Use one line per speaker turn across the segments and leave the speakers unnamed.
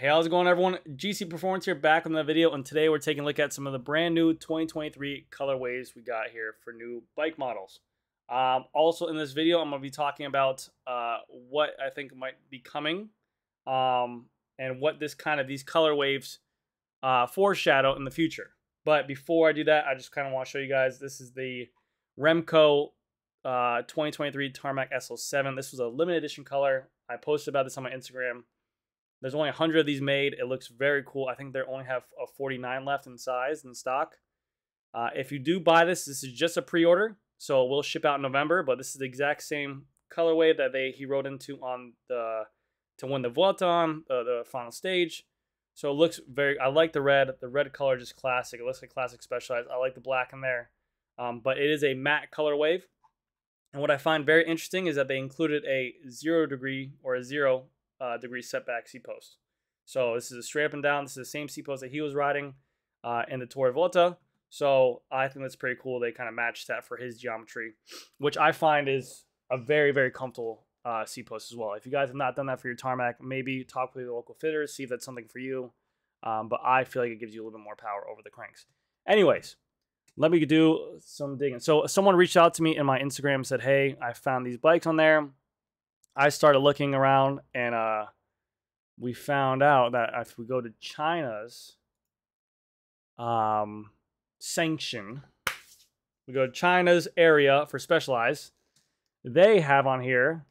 Hey, how's it going, everyone? GC Performance here, back on the video, and today we're taking a look at some of the brand new 2023 colorways we got here for new bike models. Um, also, in this video, I'm going to be talking about uh, what I think might be coming um, and what this kind of these colorways uh, foreshadow in the future. But before I do that, I just kind of want to show you guys this is the Remco uh, 2023 Tarmac SL7. This was a limited edition color. I posted about this on my Instagram. There's only 100 of these made. It looks very cool. I think they only have a 49 left in size in stock. Uh, if you do buy this, this is just a pre-order, so it will ship out in November. But this is the exact same colorway that they he rode into on the to win the Vuelta on uh, the final stage. So it looks very. I like the red. The red color just classic. It looks like classic Specialized. I like the black in there, um, but it is a matte colorway. And what I find very interesting is that they included a zero degree or a zero uh, degree setback seat post. So this is a straight up and down. This is the same seat post that he was riding uh, in the Torre Volta. So I think that's pretty cool. They kind of matched that for his geometry, which I find is a very, very comfortable uh, seat post as well. If you guys have not done that for your tarmac, maybe talk with your local fitters, see if that's something for you. Um, but I feel like it gives you a little bit more power over the cranks. Anyways, let me do some digging. So someone reached out to me in my Instagram said, hey, I found these bikes on there. I started looking around and uh, we found out that if we go to China's um, sanction, we go to China's area for Specialized, they have on here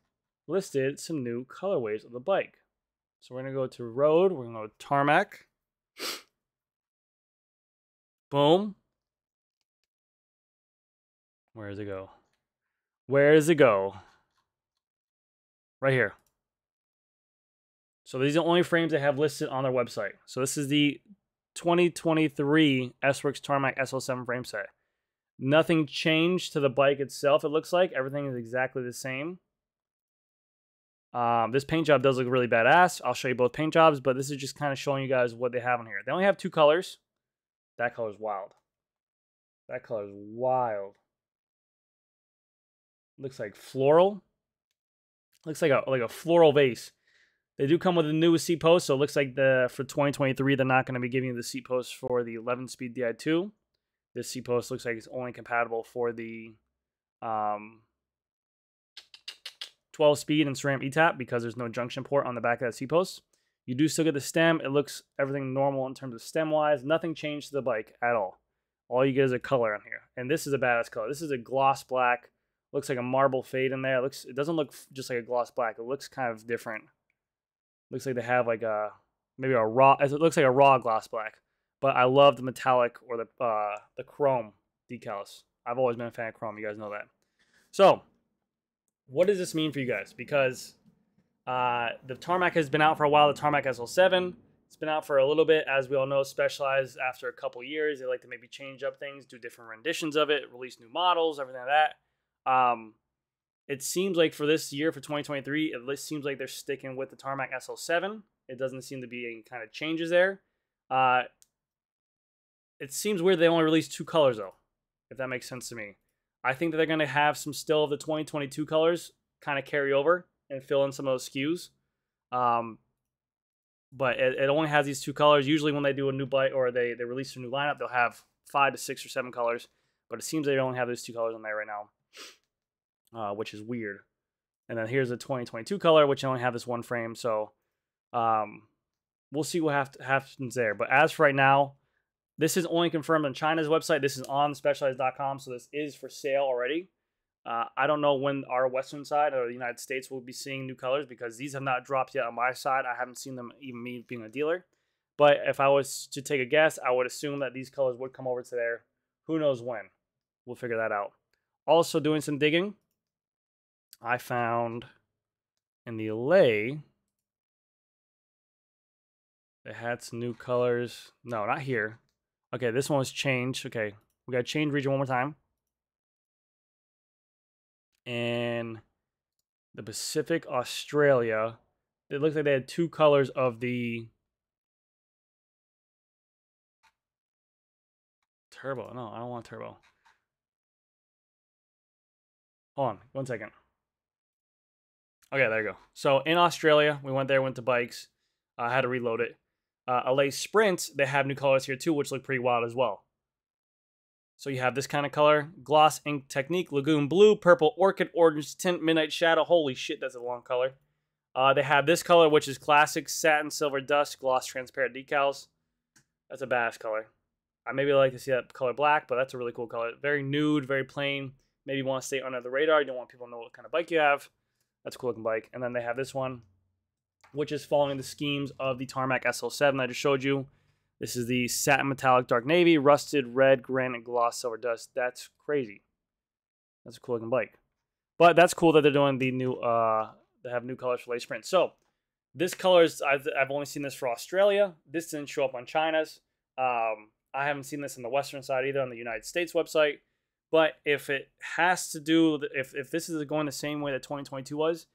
listed some new colorways of the bike. So we're going to go to road, we're going to go to tarmac. Boom. Where does it go? Where does it go? Right here. So these are the only frames they have listed on their website. So this is the 2023 S-Works Tarmac SL7 frame set. Nothing changed to the bike itself, it looks like. Everything is exactly the same. Um, this paint job does look really badass. I'll show you both paint jobs, but this is just kind of showing you guys what they have on here. They only have two colors. That color is wild. That color is wild. Looks like floral Looks like a like a floral vase. They do come with a new seat post, so it looks like the for 2023 they're not going to be giving you the seat post for the 11 speed Di2. This seat post looks like it's only compatible for the um, 12 speed and SRAM ETAP because there's no junction port on the back of that seat post. You do still get the stem. It looks everything normal in terms of stem wise. Nothing changed to the bike at all. All you get is a color on here, and this is a badass color. This is a gloss black looks like a marble fade in there. It looks it doesn't look just like a gloss black. It looks kind of different. Looks like they have like a maybe a raw. It looks like a raw gloss black. But I love the metallic or the uh, the chrome decals. I've always been a fan of chrome. You guys know that. So, what does this mean for you guys? Because uh, the tarmac has been out for a while. The tarmac SL7. It's been out for a little bit, as we all know. Specialized after a couple years, they like to maybe change up things, do different renditions of it, release new models, everything like that. Um, it seems like for this year, for 2023, it seems like they're sticking with the Tarmac SL7. It doesn't seem to be any kind of changes there. Uh, it seems weird they only released two colors, though, if that makes sense to me. I think that they're going to have some still of the 2022 colors kind of carry over and fill in some of those SKUs. Um, but it, it only has these two colors. Usually, when they do a new bite or they, they release a new lineup, they'll have five to six or seven colors. But it seems they only have those two colors on there right now uh, which is weird. And then here's a 2022 color, which only have this one frame. So um, we'll see what have happens there. But as for right now, this is only confirmed on China's website. This is on specialized.com, so this is for sale already. Uh, I don't know when our Western side or the United States will be seeing new colors because these have not dropped yet on my side. I haven't seen them, even me being a dealer. But if I was to take a guess, I would assume that these colors would come over to there. Who knows when? We'll figure that out. Also, doing some digging. I found in the Allez, they had some new colors. No, not here. Okay, this one was changed. Okay, we got to change region one more time. And the Pacific Australia, it looks like they had two colors of the turbo. No, I don't want turbo. Hold on, one second. Okay, there you go. So in Australia, we went there, went to bikes. I had to reload it. Uh, Allez Sprint, they have new colors here too, which look pretty wild as well. So you have this kind of color, gloss ink technique, lagoon blue, purple orchid, orange tint, midnight shadow. Holy shit, that's a long color. Uh, they have this color, which is classic satin silver dust, gloss transparent decals. That's a badass color. I maybe like to see that color black, but that's a really cool color. Very nude, very plain. Maybe you want to stay under the radar. You don't want people to know what kind of bike you have. That's a cool looking bike. And then they have this one, which is following the schemes of the Tarmac SL7 I just showed you. This is the satin metallic dark navy, rusted red, granite gloss silver dust. That's crazy. That's a cool looking bike. But that's cool that they're doing the new, uh, they have new colors for Allez Sprint. So this color is, I've, I've only seen this for Australia. This didn't show up on China's. Um, I haven't seen this on the Western side either on the United States website. But if it has to do, if, if this is going the same way that 2022 was,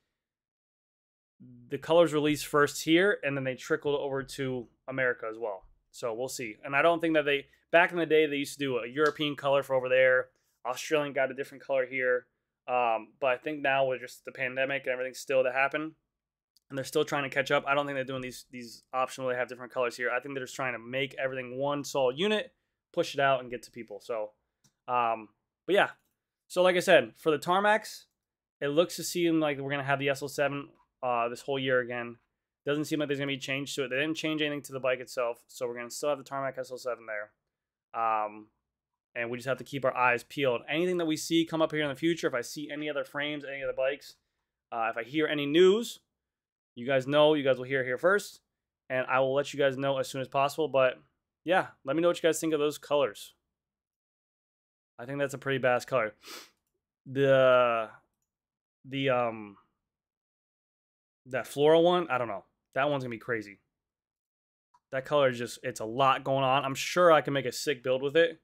the colors released first here and then they trickled over to America as well. So we'll see. And I don't think that they, back in the day, they used to do a European color for over there. Australian got a different color here. Um, but I think now with just the pandemic and everything still to happen, and they're still trying to catch up. I don't think they're doing these these optional. They have different colors here. I think they're just trying to make everything one solid unit, push it out, and get to people. So, um, but yeah. So like I said, for the tarmacs, it looks to seem like we're gonna have the SL7 uh, this whole year again. Doesn't seem like there's gonna be change to it. They didn't change anything to the bike itself, so we're gonna still have the tarmac SL7 there. Um, and we just have to keep our eyes peeled. Anything that we see come up here in the future, if I see any other frames, any other bikes, uh, if I hear any news, you guys know, you guys will hear here first, and I will let you guys know as soon as possible. But yeah, let me know what you guys think of those colors. I think that's a pretty badass color. The the um that floral one, I don't know. That one's gonna be crazy. That color is just it's a lot going on. I'm sure I can make a sick build with it.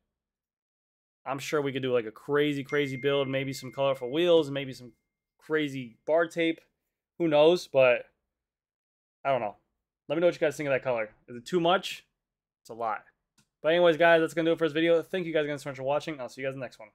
I'm sure we could do like a crazy, crazy build, maybe some colorful wheels, and maybe some crazy bar tape. Who knows? But I don't know. Let me know what you guys think of that color. Is it too much? It's a lot. But anyways, guys, that's going to do it for this video. Thank you guys again so much for watching. I'll see you guys in the next one.